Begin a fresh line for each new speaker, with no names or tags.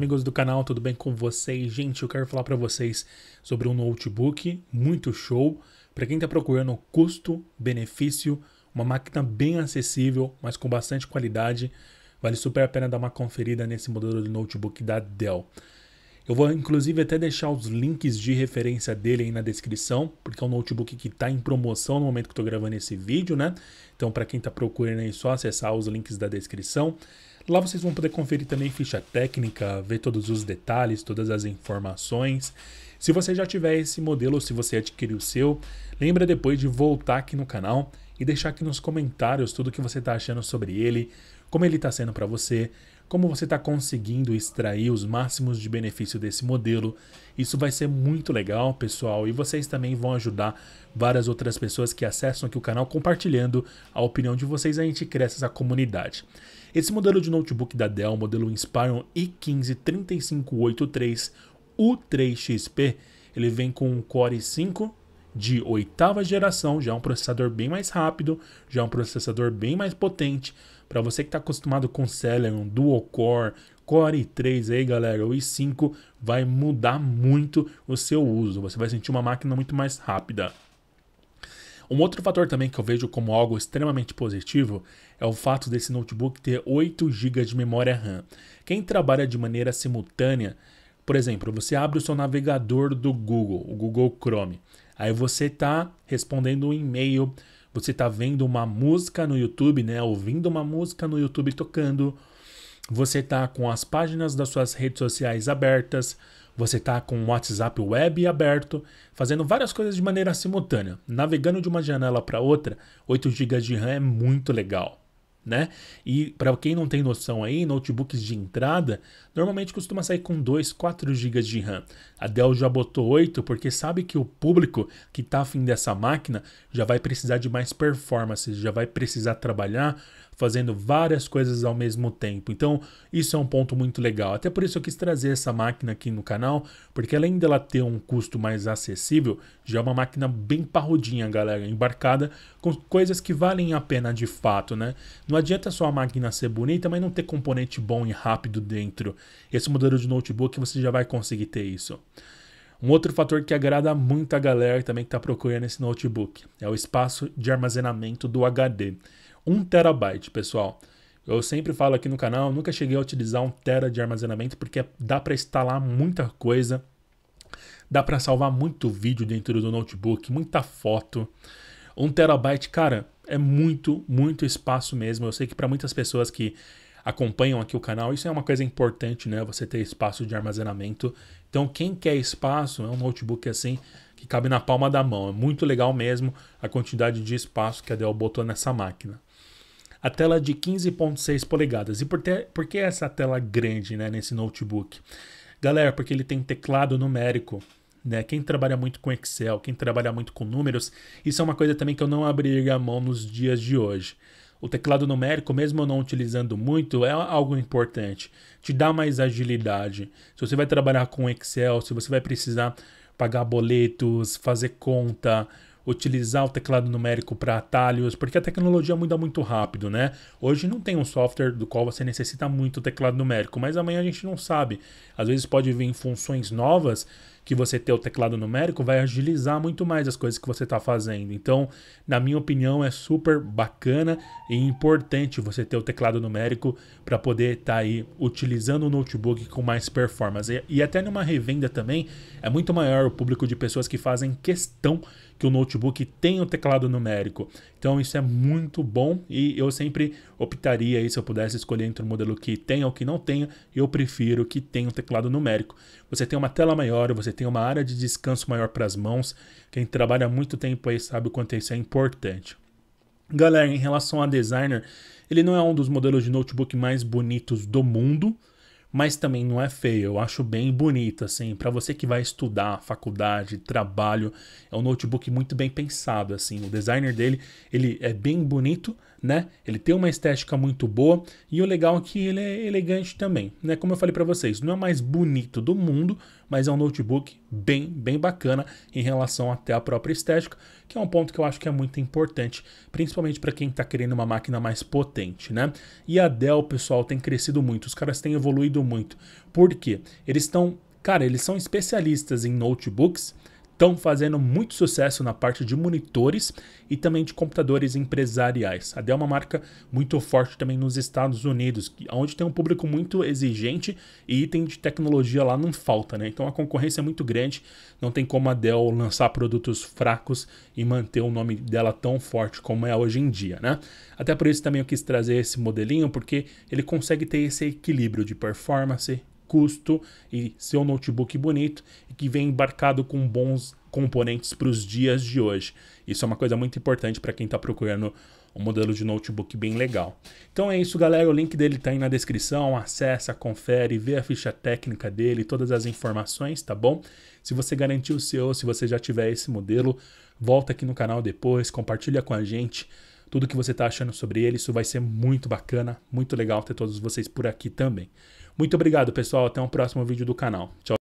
Amigos do canal, tudo bem com vocês? Gente, eu quero falar para vocês sobre um notebook muito show. Para quem está procurando custo, benefício, uma máquina bem acessível, mas com bastante qualidade, vale super a pena dar uma conferida nesse modelo de notebook da Dell. Eu vou inclusive até deixar os links de referência dele aí na descrição, porque é um notebook que está em promoção no momento que estou gravando esse vídeo, né? Então, para quem está procurando aí, só acessar os links da descrição. Lá vocês vão poder conferir também ficha técnica, ver todos os detalhes, todas as informações. Se você já tiver esse modelo ou se você adquiriu o seu, lembra depois de voltar aqui no canal e deixar aqui nos comentários tudo o que você está achando sobre ele, como ele está sendo para você, como você está conseguindo extrair os máximos de benefício desse modelo. Isso vai ser muito legal, pessoal, e vocês também vão ajudar várias outras pessoas que acessam aqui o canal compartilhando a opinião de vocês, a gente cresce essa comunidade. Esse modelo de notebook da Dell, o modelo Inspiron i15 3583 U3XP, ele vem com um Core i5 de oitava geração, já é um processador bem mais rápido, já é um processador bem mais potente. Para você que está acostumado com Celeron, Dual Core, Core i3 aí, galera, o i5 vai mudar muito o seu uso. Você vai sentir uma máquina muito mais rápida. Um outro fator também que eu vejo como algo extremamente positivo é o fato desse notebook ter 8 GB de memória RAM. Quem trabalha de maneira simultânea, por exemplo, você abre o seu navegador do Google, o Google Chrome. Aí você está respondendo um e-mail, você está vendo uma música no YouTube, né? Ouvindo uma música no YouTube tocando. Você está com as páginas das suas redes sociais abertas, você está com o WhatsApp web aberto, fazendo várias coisas de maneira simultânea. Navegando de uma janela para outra, 8 GB de RAM é muito legal né? E para quem não tem noção aí, notebooks de entrada normalmente costuma sair com 2, 4 GB de RAM. A Dell já botou 8 porque sabe que o público que está afim dessa máquina já vai precisar de mais performance, já vai precisar trabalhar fazendo várias coisas ao mesmo tempo. Então, isso é um ponto muito legal. Até por isso eu quis trazer essa máquina aqui no canal, porque além dela ter um custo mais acessível, já é uma máquina bem parrudinha, galera, embarcada com coisas que valem a pena de fato, né? Não adianta só a máquina ser bonita, mas não ter componente bom e rápido dentro. Esse modelo de notebook você já vai conseguir ter isso. Um outro fator que agrada muito a galera também que está procurando esse notebook é o espaço de armazenamento do HD. 1 terabyte, pessoal. Eu sempre falo aqui no canal, nunca cheguei a utilizar 1 tera de armazenamento porque dá para instalar muita coisa, dá para salvar muito vídeo dentro do notebook, muita foto. 1 terabyte, cara, é muito, muito espaço mesmo. Eu sei que para muitas pessoas que acompanham aqui o canal, isso é uma coisa importante, né? Você ter espaço de armazenamento. Então, quem quer espaço, é um notebook assim que cabe na palma da mão. É muito legal mesmo a quantidade de espaço que a Dell botou nessa máquina a tela de 15.6 polegadas. E por, ter, por que essa tela grande né, nesse notebook? Galera, porque ele tem teclado numérico. Né? Quem trabalha muito com Excel, quem trabalha muito com números, isso é uma coisa também que eu não abriria a mão nos dias de hoje. O teclado numérico, mesmo não utilizando muito, é algo importante. Te dá mais agilidade. Se você vai trabalhar com Excel, se você vai precisar pagar boletos, fazer conta, utilizar o teclado numérico para atalhos, porque a tecnologia muda muito rápido, né? Hoje não tem um software do qual você necessita muito teclado numérico, mas amanhã a gente não sabe. Às vezes pode vir funções novas que você ter o teclado numérico vai agilizar muito mais as coisas que você está fazendo. Então, na minha opinião, é super bacana e importante você ter o teclado numérico para poder estar tá aí utilizando o notebook com mais performance. E, e até numa revenda também é muito maior o público de pessoas que fazem questão que o notebook tenha o teclado numérico. Então isso é muito bom e eu sempre optaria aí se eu pudesse escolher entre um modelo que tenha ou que não tenha, eu prefiro que tenha o teclado numérico. Você tem uma tela maior, você tem uma área de descanso maior para as mãos. Quem trabalha muito tempo aí sabe o quanto isso é importante. Galera, em relação a designer, ele não é um dos modelos de notebook mais bonitos do mundo, mas também não é feio. Eu acho bem bonito, assim, para você que vai estudar, faculdade, trabalho, é um notebook muito bem pensado, assim. O designer dele, ele é bem bonito, né? Ele tem uma estética muito boa e o legal é que ele é elegante também, né? Como eu falei para vocês, não é mais bonito do mundo, mas é um notebook bem, bem bacana em relação até à própria estética, que é um ponto que eu acho que é muito importante, principalmente para quem está querendo uma máquina mais potente, né? E a Dell, pessoal, tem crescido muito, os caras têm evoluído muito. Por quê? Eles estão, cara, eles são especialistas em notebooks estão fazendo muito sucesso na parte de monitores e também de computadores empresariais. A Dell é uma marca muito forte também nos Estados Unidos, onde tem um público muito exigente e item de tecnologia lá não falta, né? Então a concorrência é muito grande, não tem como a Dell lançar produtos fracos e manter o nome dela tão forte como é hoje em dia, né? Até por isso também eu quis trazer esse modelinho, porque ele consegue ter esse equilíbrio de performance, custo e seu notebook bonito e que vem embarcado com bons componentes para os dias de hoje. Isso é uma coisa muito importante para quem está procurando um modelo de notebook bem legal. Então é isso, galera. O link dele está aí na descrição. Acessa, confere, vê a ficha técnica dele, todas as informações, tá bom? Se você garantiu o seu, se você já tiver esse modelo, volta aqui no canal depois, compartilha com a gente tudo que você está achando sobre ele. Isso vai ser muito bacana, muito legal ter todos vocês por aqui também. Muito obrigado, pessoal. Até o um próximo vídeo do canal. Tchau.